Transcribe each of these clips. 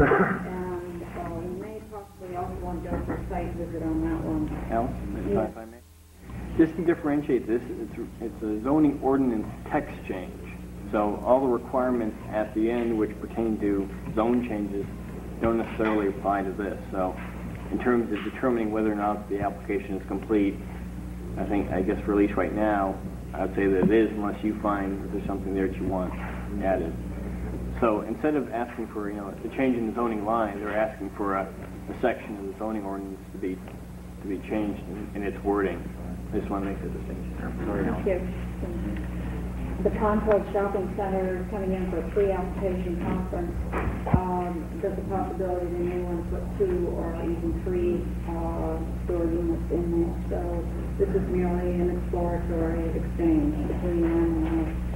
And uh, may possibly also want to a site visit on that one. Just to differentiate this, it's, it's a zoning ordinance text change. So all the requirements at the end which pertain to zone changes don't necessarily apply to this. So in terms of determining whether or not the application is complete, I think, I guess least right now, I would say that it is unless you find that there's something there that you want added. So instead of asking for, you know, a change in the zoning line, they're asking for a, a section of the zoning ordinance to be, to be changed in, in its wording. I just want to make the distinction there. Sorry, you. The Concord Shopping Center is coming in for a pre-application conference. Um, There's a possibility they may want to put two or even three uh, store units in there. So this is merely an exploratory exchange between them and us.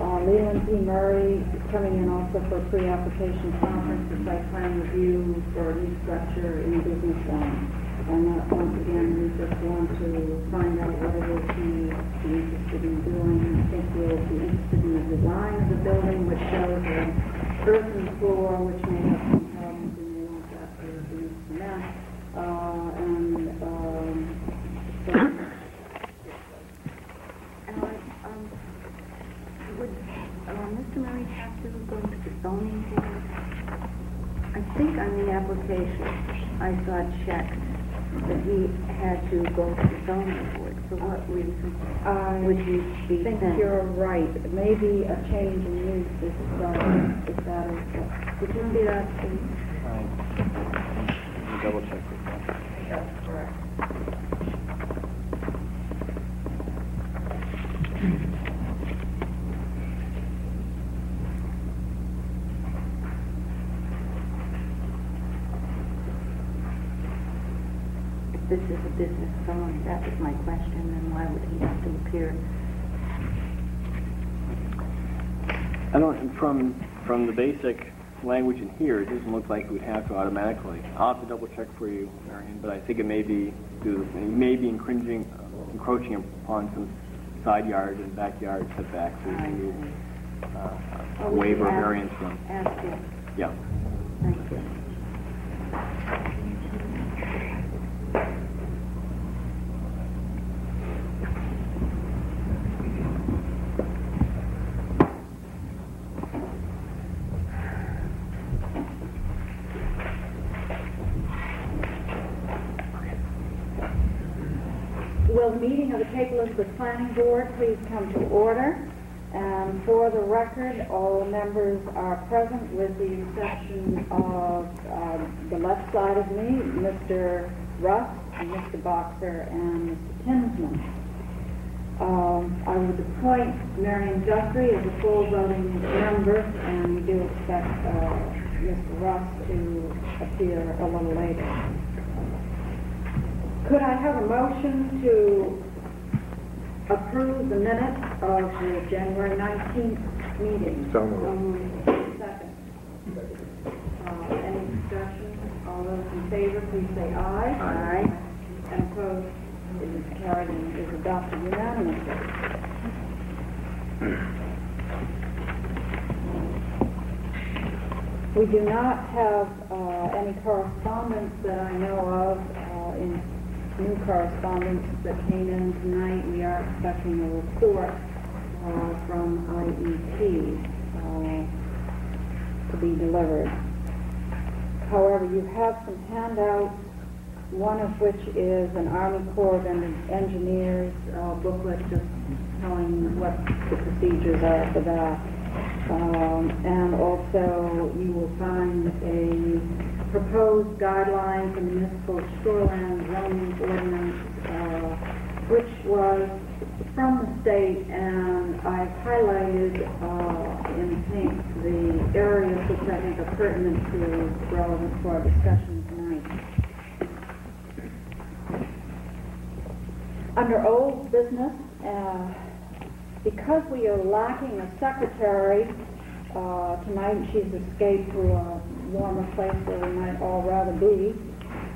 Uh, Leland P. Murray coming in also for a pre-application conference, a site plan review for a new structure in business zone. And uh, once again, we just want to find out what it is he is interested in doing. I think we'll be interested in the design of the building, which shows an earthen floor, which may have some problems, and they want that to be cement. Uh, and, um, so, Alex, um, would, uh, Mr. Murray have to go to the zoning board? I think on the application, I saw checked that he had to go to the zoning board. For what reason I would he be think sent? you're right. Maybe a change in use is, uh, if that is, would you see that, please? Right. Let me double check this. That's correct. If this is a business zone, that was my question, then why would he have to appear? I don't, from, from the basic language in here, it doesn't look like it would have to automatically. I'll have to double check for you, Marion, but I think it may be, it may be encroaching, encroaching upon some side yard and backyard setbacks. so you need, uh, A waiver variance from, Ask him, yeah. thank you. Will the meeting of the Cape Elizabeth Planning Board please come to order? And for the record, all members are present with the exception of um, the left side of me, Mr. Russ, Mr. Boxer, and Mr. Tinsman. Um, I would appoint Marion Guthrie as a full voting member, and we do expect uh, Mr. Russ to appear a little later. Could I have a motion to approve the minutes of the January 19th meeting? So moved. Second. Uh, Any discussion? All those in favor, please say aye. Aye. And opposed, it is carried and is adopted unanimously. We do not have uh, any correspondence that I know of uh, in new correspondence that came in tonight. We are expecting a report uh, from IEP uh, to be delivered. However, you have some handouts, one of which is an Army Corps of Engineers uh, booklet just telling what the procedures are for that. Um, And also, you will find a proposed guideline for municipal shoreline zoning ordinance, uh, which was from the state, and I've highlighted uh, in pink the areas which I think are pertinent to, relevant to our discussion tonight. Under old business, uh, because we are lacking a secretary, uh, tonight she's escaped to a warmer place where we might all rather be.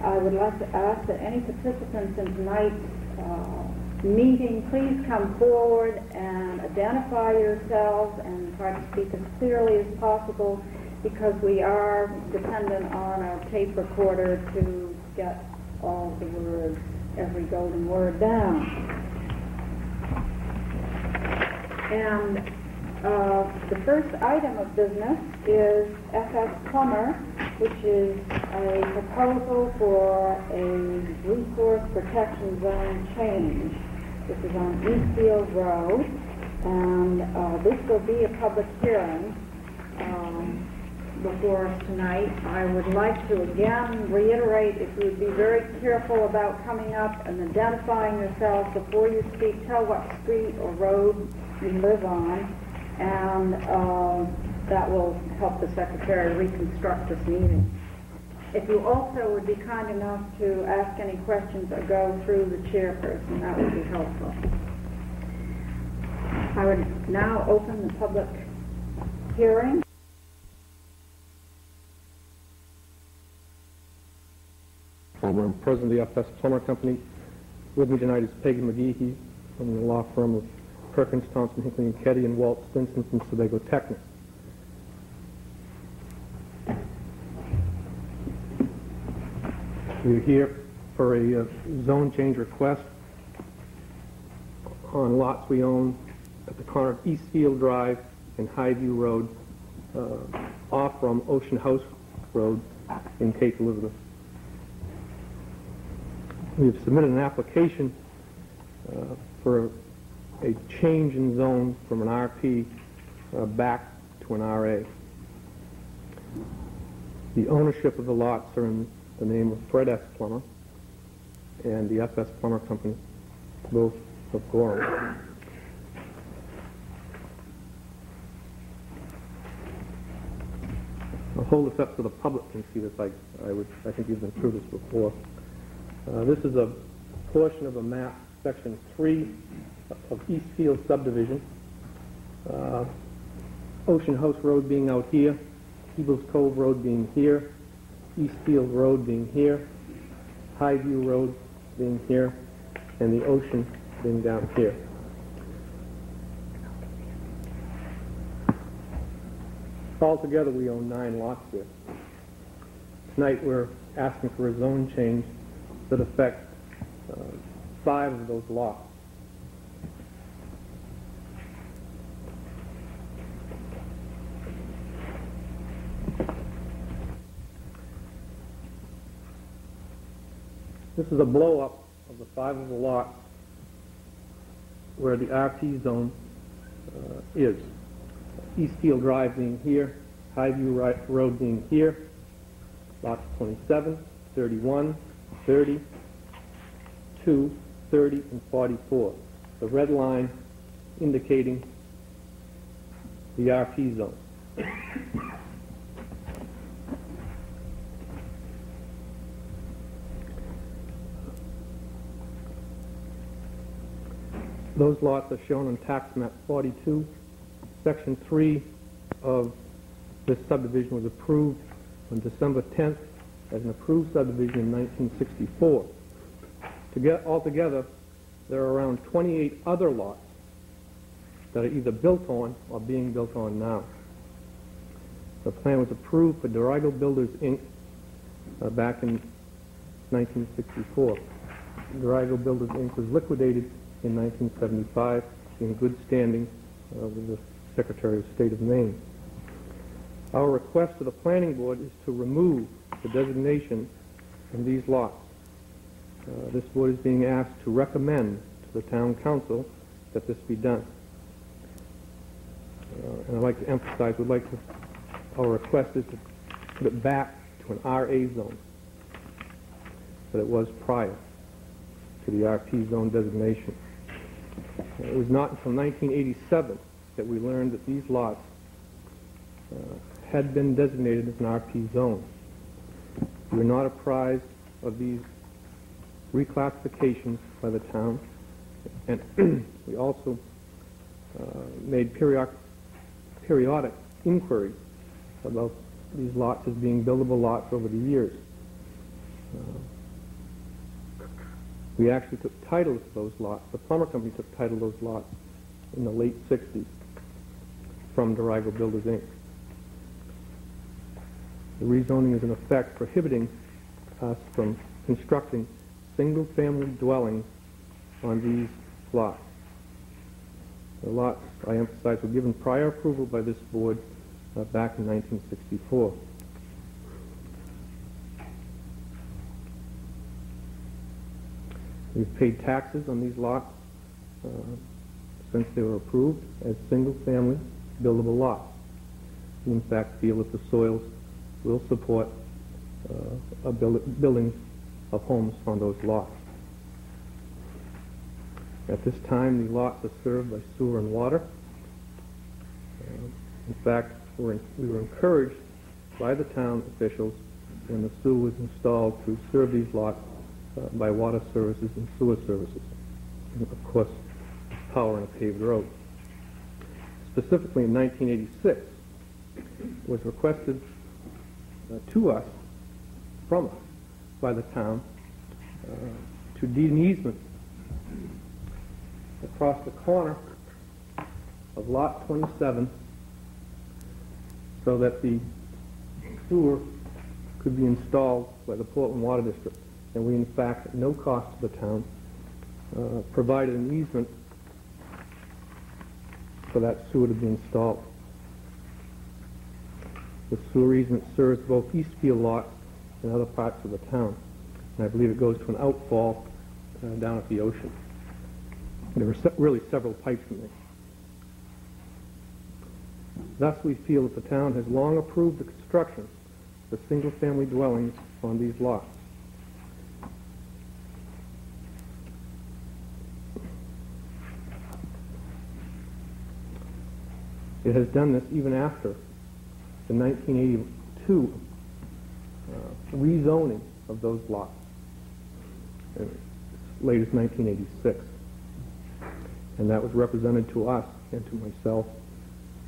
I would like to ask that any participants in tonight's uh, meeting, please come forward and identify yourselves and try to speak as clearly as possible. because we are dependent on our tape recorder to get all the words, every golden word down. And uh, the first item of business is FS Plummer, which is a proposal for a resource protection zone change. This is on Eastfield Road, and uh, this will be a public hearing um, before us tonight. I would like to again reiterate, if you would be very careful about coming up and identifying yourselves before you speak, tell what street or road you live on, and um, that will help the secretary reconstruct this meeting. If you also would be kind enough to ask any questions or go through the chairperson, that would be helpful. I would now open the public hearing. I'm president of the FS Plummer Company. With me tonight is Peggy McGeehee from the law firm of Perkins, Thompson, Hinckley and Keddy, and Walt Stinson from Sebago Technics. We're here for a uh, zone change request on lots we own at the corner of Eastfield Drive and Highview Road, uh, off from Ocean House Road in Cape Elizabeth. We have submitted an application uh, for a change in zone from an RP uh, back to an RA. The ownership of the lots are in the name of Fred S. Plummer and the FS Plummer Company, both of Gorham. I'll hold this up so the public can see this. I, I would, I think you've been through this before. Uh, This is a portion of a map, section three of Eastfield subdivision. Uh, Ocean House Road being out here, Eagles Cove Road being here, Eastfield Road being here, Highview Road being here, and the ocean being down here. Altogether, we own nine lots here. Tonight, we're asking for a zone change that affects uh, five of those lots. This is a blow-up of the five of the lot where the RP zone uh, is. Eastfield Drive being here, Highview Road being here, lots 27, 31, 30, 2, 30, and 44. The red line indicating the RP zone. Those lots are shown on tax map 42. Section 3 of this subdivision was approved on December 10th as an approved subdivision in 1964. To get, altogether, there are around 28 other lots that are either built on or being built on now. The plan was approved for Dorigo Builders, Inc. uh, back in 1964. Dorigo Builders, Inc. was liquidated in 1975 in good standing uh, with the Secretary of State of Maine. Our request to the Planning Board is to remove the designation from these lots. Uh, This board is being asked to recommend to the Town Council that this be done. Uh, And I'd like to emphasize, we'd like to, our request is to put it back to an RA zone that it was prior to the RP zone designation. It was not until 1987 that we learned that these lots uh, had been designated as an RP zone. We were not apprised of these reclassifications by the town, and we also uh, made periodic, periodic inquiry about these lots as being buildable lots over the years. Uh, we actually took title to those lots. The Plummer company took title to those lots in the late 60s from Dorigo Builders, Inc. The rezoning is in effect prohibiting us from constructing single-family dwellings on these lots. The lots, I emphasize, were given prior approval by this board uh, back in 1964. We've paid taxes on these lots uh, since they were approved as single-family buildable lots. We in fact feel that the soils will support uh, a build- building of homes on those lots. At this time, the lots are served by sewer and water. Uh, In fact, we're- we were encouraged by the town officials when the sewer was installed to serve these lots by water services and sewer services. And of course, power and a paved road. Specifically in 1986, it was requested uh, to us, from us, by the town, uh, to deed an easement across the corner of Lot 27 so that the sewer could be installed by the Portland Water District. And we, in fact, at no cost to the town, uh, provided an easement for that sewer to be installed. The sewer easement serves both Eastfield lots and other parts of the town. And I believe it goes to an outfall uh, down at the ocean. There were se- really several pipes in there. Thus, we feel that the town has long approved the construction of single-family dwellings on these lots. It has done this even after the 1982 uh, rezoning of those lots, as late as 1986. And that was represented to us and to myself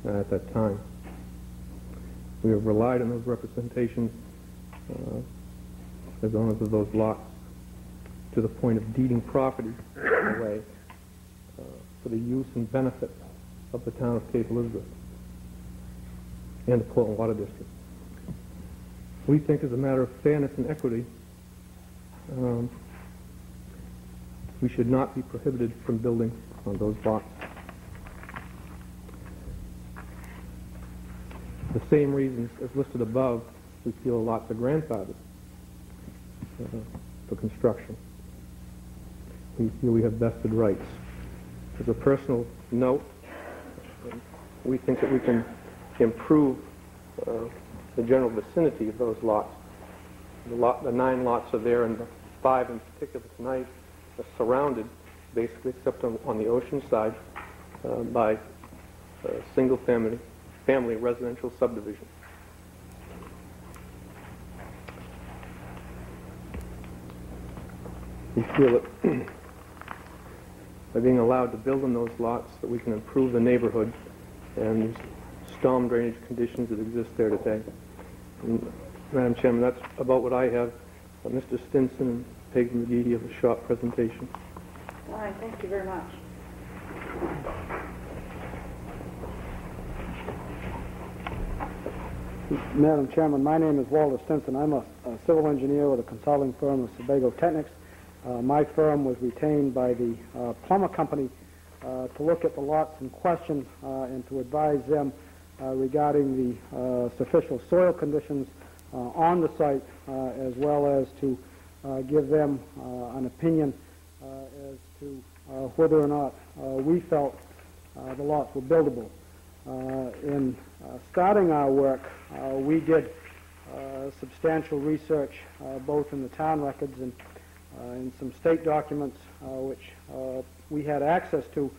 uh, at that time. We have relied on those representations uh, as owners of those lots to the point of deeding property away uh, for the use and benefit of the town of Cape Elizabeth and the Portland Water District. We think as a matter of fairness and equity, um, we should not be prohibited from building on those lots. The same reasons as listed above, we feel lots are grandfathered uh, for construction. We feel we have vested rights. As a personal note, we think that we can improve uh, the general vicinity of those lots. The lot, the nine lots are there, and the five in particular tonight are surrounded, basically, except on, on the ocean side, uh, by single-family, family residential subdivision. We feel that by being allowed to build in those lots, that we can improve the neighborhood and storm drainage conditions that exist there today. And, Madam Chairman, that's about what I have. Uh, Mr. Stinson and Peggy McGee have a short presentation. All right, thank you very much. Madam Chairman, my name is Walter Stinson. I'm a, a civil engineer with a consulting firm of Sebago Technics. Uh, my firm was retained by the uh, Plummer company uh, to look at the lots in question uh, and to advise them uh, regarding the uh, sufficient soil conditions uh, on the site, uh, as well as to uh, give them uh, an opinion uh, as to uh, whether or not uh, we felt uh, the lots were buildable. Uh, in uh, starting our work, uh, we did uh, substantial research uh, both in the town records and uh, in some state documents uh, which uh, we had access to.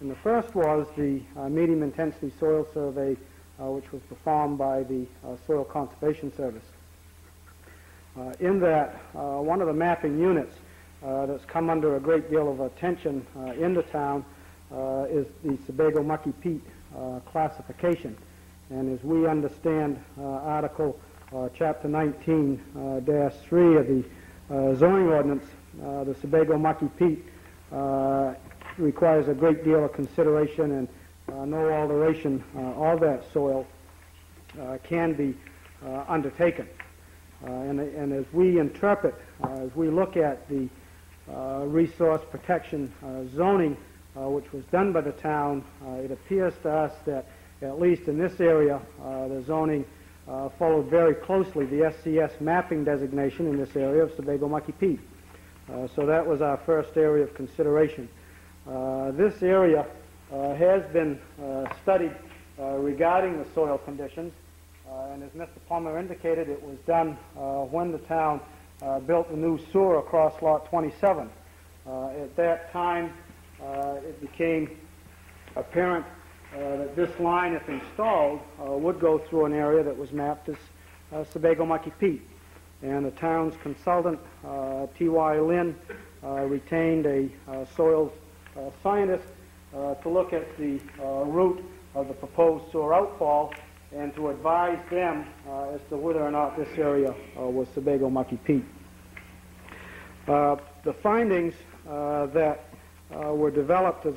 And the first was the uh, medium intensity soil survey uh, which was performed by the uh, Soil Conservation Service. Uh, in that, one of the mapping units that's come under a great deal of attention in the town is the Sebago Mucky Peat classification. And as we understand Article Chapter 19 uh, dash 3 of the zoning ordinance, the Sebago Mucky Peat uh, requires a great deal of consideration and uh, no alteration uh, of that soil uh, can be uh, undertaken. And and as we interpret, as we look at the resource protection zoning, which was done by the town, it appears to us that, at least in this area, the zoning followed very closely the SCS mapping designation in this area of Sebago-Mucky Peat. Uh, So that was our first area of consideration. Uh, This area uh, has been studied regarding the soil conditions, and as Mr. Plummer indicated, it was done when the town built the new sewer across Lot 27. Uh, At that time, it became apparent uh, that this line, if installed, uh, would go through an area that was mapped as uh, Sebago-Mucky Peat. And the town's consultant, uh, T.Y. Lin, uh, retained a uh, soils scientist to look at the route of the proposed sewer outfall and to advise them as to whether or not this area was Sebago-Mucky Peat. Uh, The findings that were developed as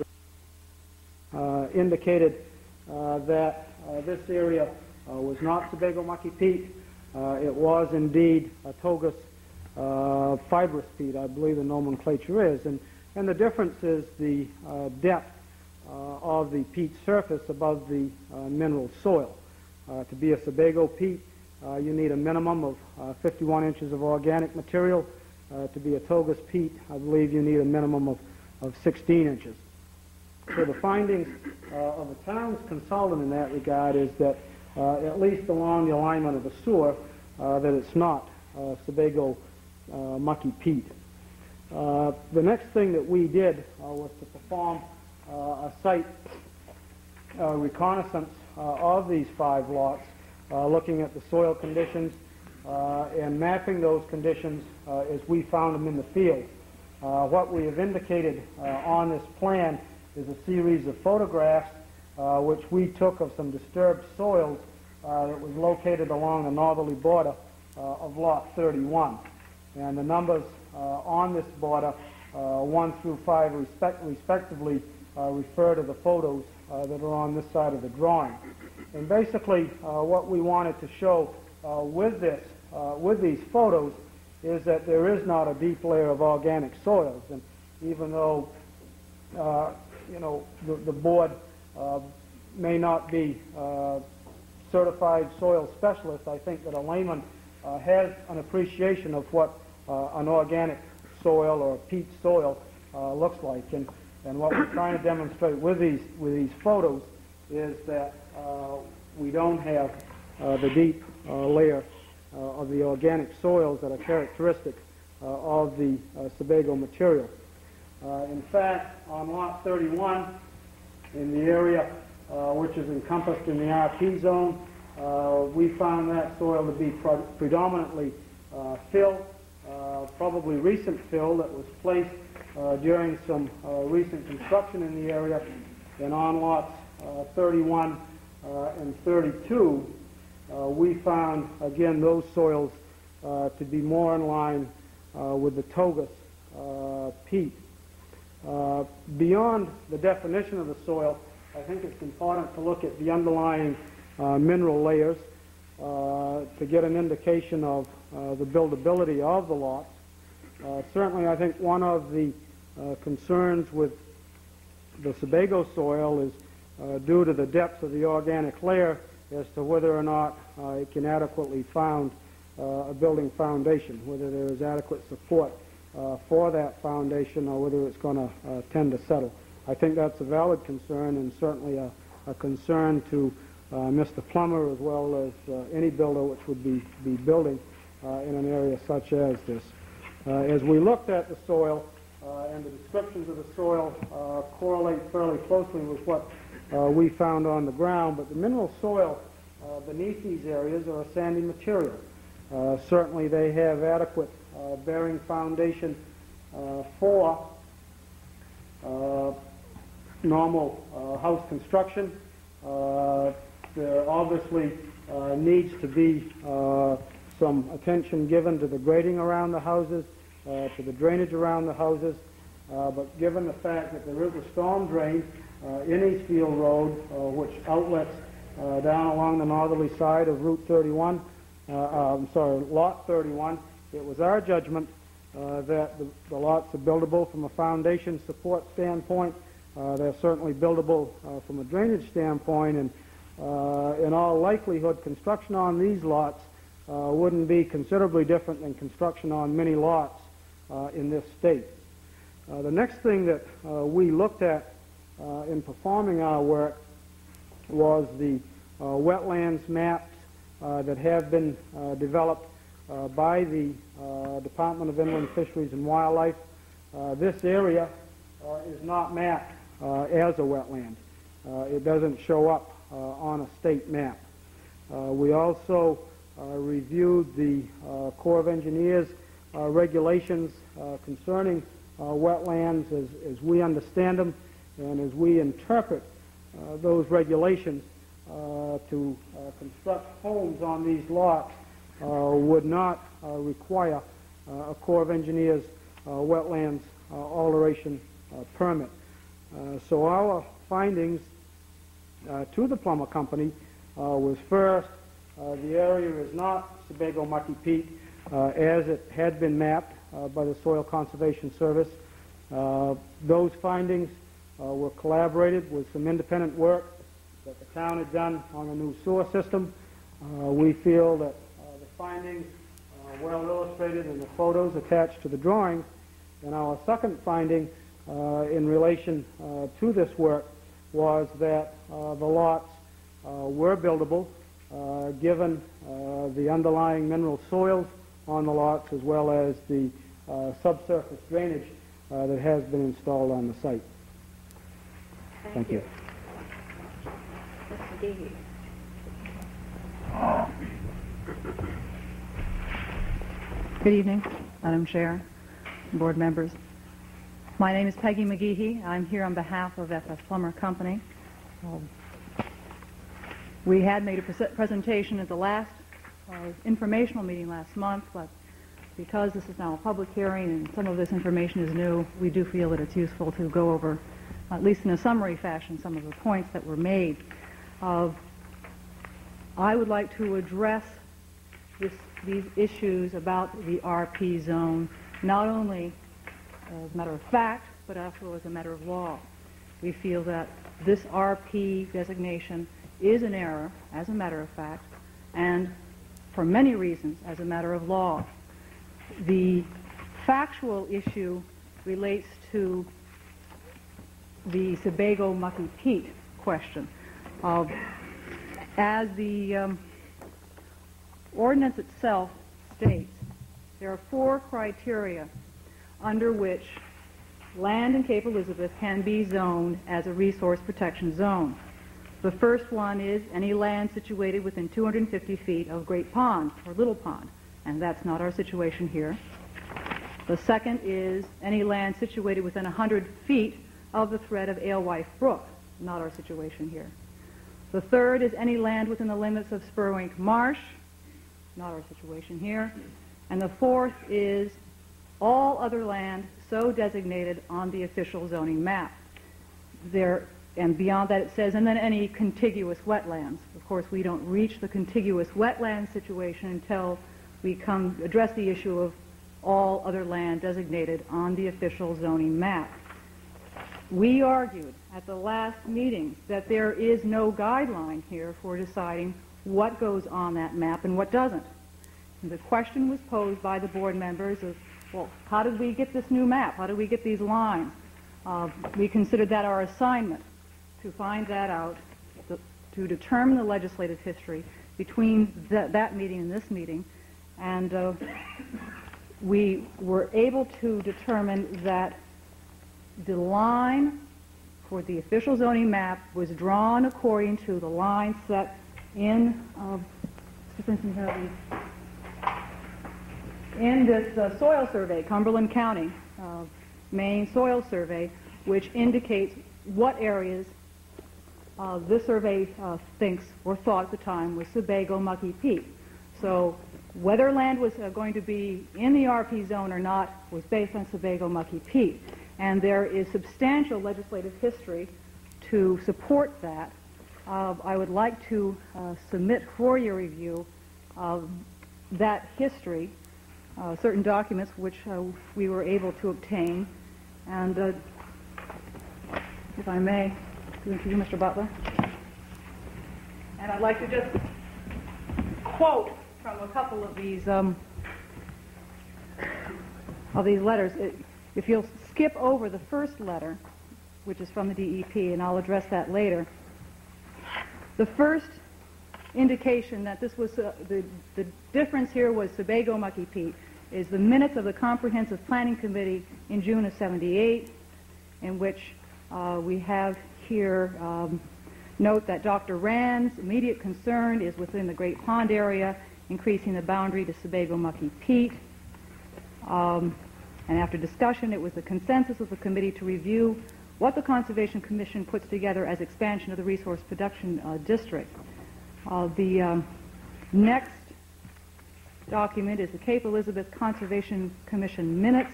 indicated that this area was not Sebago-Mucky peat. Uh, It was indeed a Togus uh, fibrous peat, I believe the nomenclature is. And, and the difference is the uh, depth uh, of the peat surface above the uh, mineral soil. Uh, To be a Sebago peat, uh, you need a minimum of uh, 51 inches of organic material. Uh, To be a Togus peat, I believe you need a minimum of, of 16 inches. So the findings uh, of the town's consultant in that regard is that, uh, at least along the alignment of the sewer, uh, that it's not uh, Sebago uh, mucky peat. Uh, The next thing that we did uh, was to perform uh, a site uh, reconnaissance uh, of these five lots, uh, looking at the soil conditions uh, and mapping those conditions uh, as we found them in the field. Uh, What we have indicated uh, on this plan is a series of photographs uh, which we took of some disturbed soils uh, that was located along the northerly border uh, of Lot 31. And the numbers uh, on this border, uh, 1 through 5 respect- respectively, refer to the photos that are on this side of the drawing. And basically, what we wanted to show with this, with these photos, is that there is not a deep layer of organic soils. And even though, uh, you know, the, the board may not be uh, certified soil specialist, I think that a layman uh, has an appreciation of what uh, an organic soil or a peat soil looks like. And, and what we're trying to demonstrate with these, with these photos is that we don't have the deep layer of the organic soils that are characteristic uh, of the uh, Sebago material. Uh, In fact, on Lot 31, in the area uh, which is encompassed in the RP zone, uh, we found that soil to be predominantly uh, fill, uh, probably recent fill that was placed uh, during some uh, recent construction in the area. And on lots uh, 31 uh, and 32, uh, we found, again, those soils to be more in line with the Togus uh, peat. Uh, Beyond the definition of the soil, I think it's important to look at the underlying uh, mineral layers uh, to get an indication of uh, the buildability of the lots. Uh, Certainly, I think one of the concerns with the Sebago soil is due to the depth of the organic layer as to whether or not it can adequately found a building foundation, whether there is adequate support uh, for that foundation or whether it's going to uh, tend to settle. I think that's a valid concern and certainly a, a concern to uh, Mr. Plummer as well as uh, any builder which would be, be building uh, in an area such as this. Uh, As we looked at the soil, and the descriptions of the soil correlate fairly closely with what we found on the ground, but the mineral soil beneath these areas are a sandy material. Certainly, they have adequate bearing foundation uh, for uh, normal uh, house construction. Uh, There obviously uh, needs to be uh, some attention given to the grading around the houses, uh, to the drainage around the houses. Uh, But given the fact that there is a storm drain uh, in Eastfield Road, uh, which outlets uh, down along the northerly side of Route 31, uh, uh, I'm sorry, Lot 31, it was our judgment uh, that the the lots are buildable from a foundation support standpoint. Uh, They're certainly buildable uh, from a drainage standpoint, and uh, in all likelihood, construction on these lots uh, wouldn't be considerably different than construction on many lots uh, in this state. The next thing that we looked at in performing our work was the wetlands maps that have been developed uh, by the uh, Department of Inland Fisheries and Wildlife. Uh, This area uh, is not mapped as a wetland. It doesn't show up on a state map. We also reviewed the Corps of Engineers regulations concerning wetlands as as we understand them and as we interpret uh, those regulations uh, to uh, construct homes on these lots would not uh, require uh, a Corps of Engineers uh, wetlands uh, alteration uh, permit. Uh, So our findings uh, to the Plummer company uh, was first, uh, the area is not Sebago Mucky Peat uh, as it had been mapped uh, by the Soil Conservation Service. Uh, Those findings uh, were collaborated with some independent work that the town had done on a new sewer system. Uh, We feel that uh, the findings are well illustrated in the photos attached to the drawings. And our second finding uh, in relation uh, to this work was that uh, the lots uh, were buildable, uh, given uh, the underlying mineral soils on the lots as well as the uh, subsurface drainage uh, that has been installed on the site. Thank you. Mr. Gigi. Good evening, Madam Chair, board members. My name is Peggy McGeehee. I'm here on behalf of FS Plummer Company. Um, We had made a pres- presentation at the last uh, informational meeting last month, but because this is now a public hearing and some of this information is new, we do feel that it's useful to go over, at least in a summary fashion, some of the points that were made. Uh, I would like to address this, these issues about the RP zone, not only as a matter of fact, but also as a matter of law. We feel that this RP designation is an error, as a matter of fact, and for many reasons, as a matter of law. The factual issue relates to the Sebago Mucky Peat question. Uh, as the um, ordinance itself states, there are four criteria under which land in Cape Elizabeth can be zoned as a resource protection zone. The first one is any land situated within 250 feet of Great Pond or Little Pond, and that's not our situation here. The second is any land situated within 100 feet of the thread of Alewife Brook, not our situation here. The third is any land within the limits of Spurwink Marsh, not our situation here. And the fourth is all other land so designated on the official zoning map. There, and beyond that it says, and then any contiguous wetlands. Of course, we don't reach the contiguous wetland situation until we come address the issue of all other land designated on the official zoning map. We argued at the last meeting that there is no guideline here for deciding what goes on that map and what doesn't. And the question was posed by the board members of, well, how did we get this new map? How did we get these lines? Uh, we considered that our assignment to find that out, to, to determine the legislative history between that, that meeting and this meeting, and uh, we were able to determine that the line for the official zoning map was drawn according to the line set in, uh, in this uh, soil survey, Cumberland County, uh, Maine Soil Survey, which indicates what areas uh, this survey uh, thinks or thought at the time was Sebago Mucky Peat. So whether land was uh, going to be in the RP zone or not was based on Sebago Mucky Peat. And there is substantial legislative history to support that. Uh, I would like to uh, submit for your review uh, that history, uh, certain documents which uh, we were able to obtain. And uh, if I may, to you, Mr. Butler. And I'd like to just quote from a couple of these um, of these letters. It, if you'll skip over the first letter, which is from the DEP, and I'll address that later. The first indication that this was uh, the the difference here was Sebago Mucky Peat is the minutes of the Comprehensive Planning Committee in June of '78, in which uh, we have here um, note that Dr. Rand's immediate concern is within the Great Pond area, increasing the boundary to Sebago Mucky Peat. Um, and after discussion, it was the consensus of the committee to review what the Conservation Commission puts together as expansion of the resource protection uh, district. Uh, the um, next document is the Cape Elizabeth Conservation Commission minutes,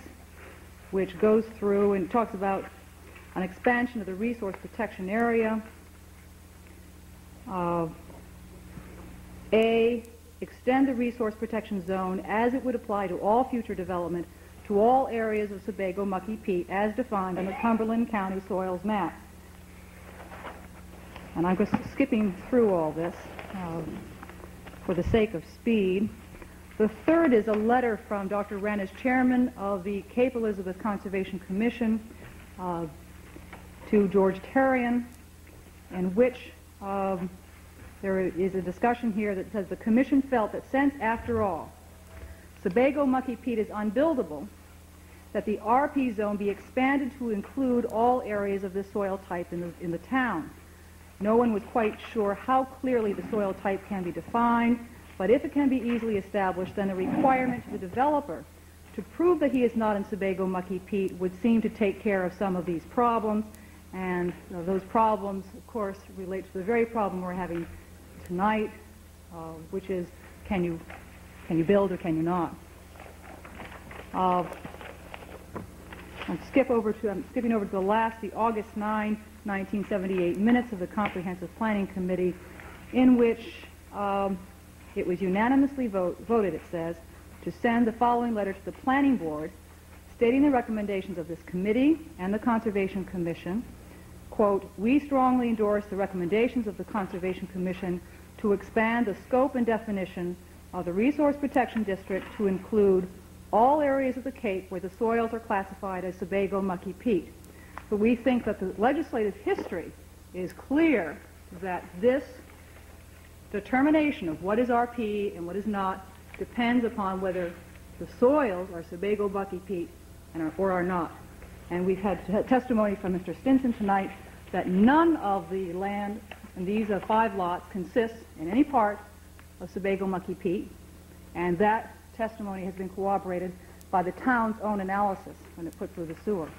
which goes through and talks about an expansion of the resource protection area. Uh, A, extend the resource protection zone as it would apply to all future development to all areas of Sebago Mucky Peat as defined on the Cumberland County Soils Map. And I'm just skipping through all this um, for the sake of speed. The third is a letter from Dr. Wren as chairman of the Cape Elizabeth Conservation Commission uh, to George Terrian, in which um, there is a discussion here that says the commission felt that since, after all, Sebago Mucky Peat is unbuildable, that the RP zone be expanded to include all areas of this soil type in the, in the town. No one was quite sure how clearly the soil type can be defined, but if it can be easily established, then the requirement to the developer to prove that he is not in Sebago Mucky Peat would seem to take care of some of these problems. And uh, those problems, of course, relate to the very problem we're having tonight, uh, which is can you, can you build or can you not? Uh, I'll skip over to, I'm skipping over to the last, the August 9, 1978 minutes of the Comprehensive Planning Committee, in which um, it was unanimously vote, voted, it says, to send the following letter to the Planning Board stating the recommendations of this committee and the Conservation Commission. Quote, we strongly endorse the recommendations of the Conservation Commission to expand the scope and definition of the Resource Protection District to include all areas of the Cape where the soils are classified as Sebago Mucky Peat. But we think that the legislative history is clear that this determination of what is RP and what is not depends upon whether the soils are Sebago Mucky Peat and are, or are not. And we've had testimony from Mr. Stinson tonight that none of the land in these uh, five lots consists in any part of Sebago Mucky Peat, and that testimony has been corroborated by the town's own analysis when it put through the sewer.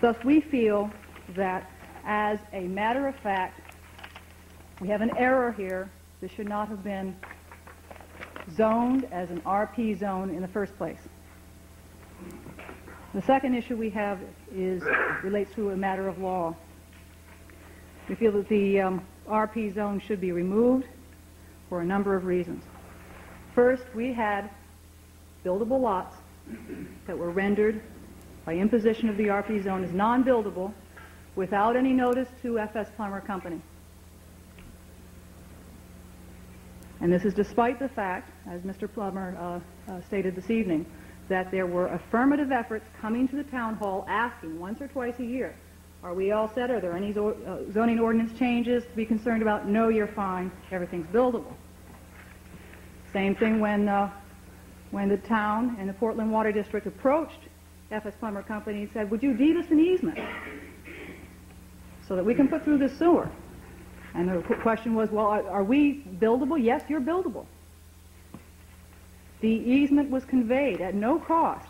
Thus, we feel that as a matter of fact, we have an error here. This should not have been zoned as an RP zone in the first place. The second issue we have is relates to a matter of law. We feel that the um, RP zone should be removed for a number of reasons. First, we had buildable lots that were rendered by imposition of the RP zone as non-buildable without any notice to FS Plummer Company. And this is despite the fact, as Mr. Plummer uh, uh, stated this evening, that there were affirmative efforts coming to the town hall asking once or twice a year, are we all set? Are there any uh, zoning ordinance changes to be concerned about? No, you're fine. Everything's buildable. Same thing when, uh, when the town and the Portland Water District approached FS Plummer Company and said, would you deed us an easement so that we can put through this sewer? And the question was, well, are, are we buildable? Yes, you're buildable. The easement was conveyed at no cost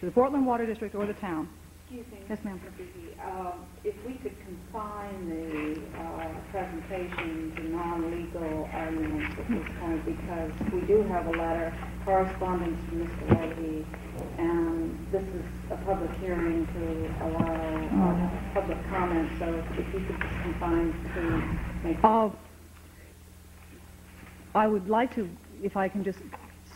to the Portland Water District or the town. Excuse me. Yes, ma'am. Um, If we could confine the uh, presentation to non-legal arguments at this point, because we do have a letter, correspondence from Mr. Leahy, and this is a public hearing to allow uh, public comment, so if you could just confine to make... Uh, I would like to, if I can just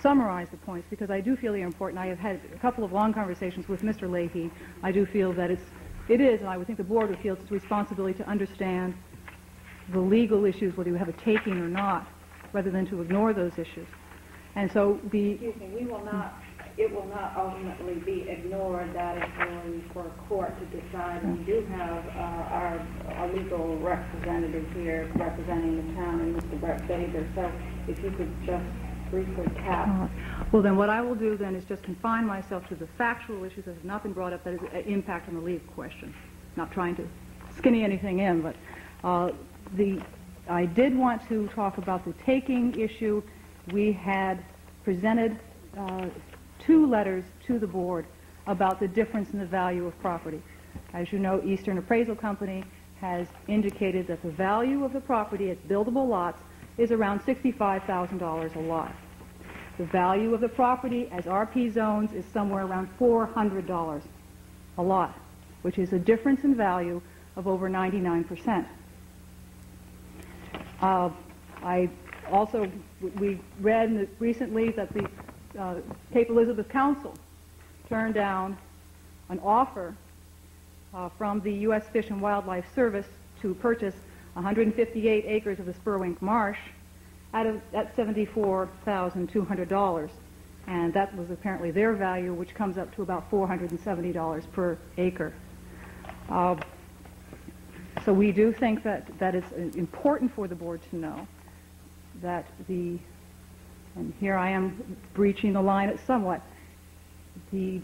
summarize the points, because I do feel they're important. I have had a couple of long conversations with Mr. Leahy. I do feel that it's, it is, and I would think the board would feel it's responsibility to understand the legal issues, whether you have a taking or not, rather than to ignore those issues. And so the, Excuse me, we will not, it will not ultimately be ignored, that is going for a court to decide. We do have uh, our, our legal representative here representing the town, and Mr. Brett Bader, so if you could just briefly. Uh, Well, then what I will do then is just confine myself to the factual issues that have not been brought up that is uh, impact on the legal question. Not trying to skinny anything in, but uh, the, I did want to talk about the taking issue. We had presented uh, two letters to the board about the difference in the value of property. As you know, Eastern Appraisal Company has indicated that the value of the property at buildable lots is around $65,000 a lot. The value of the property as RP zones is somewhere around $400 a lot, which is a difference in value of over 99%. Uh, I also, we read recently that the uh, Cape Elizabeth Council turned down an offer uh, from the U.S. Fish and Wildlife Service to purchase 158 acres of the Spurwink Marsh at, a, at $74,200. And that was apparently their value, which comes up to about $470 per acre. Uh, so we do think that, that it's uh, important for the board to know that the, and here I am breaching the line somewhat, the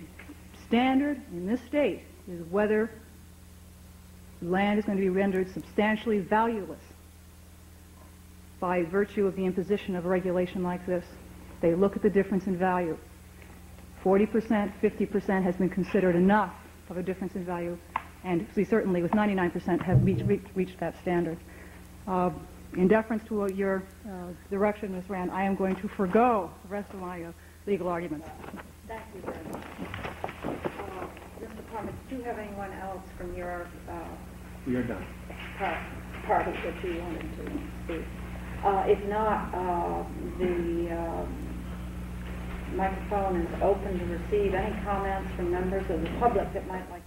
standard in this state is whether land is going to be rendered substantially valueless by virtue of the imposition of a regulation like this. They look at the difference in value. 40%, 50% has been considered enough of a difference in value, and we certainly, with 99%, have reached, reached, reached that standard. Uh, in deference to uh, your uh, direction, Ms. Rand, I am going to forego the rest of my uh, legal arguments. Thank you very much. Uh, Mr. Palmer, did you have anyone else from your uh, We are done. par- party that you wanted to speak? Uh, If not, uh, the um, microphone is open to receive any comments from members of the public that might like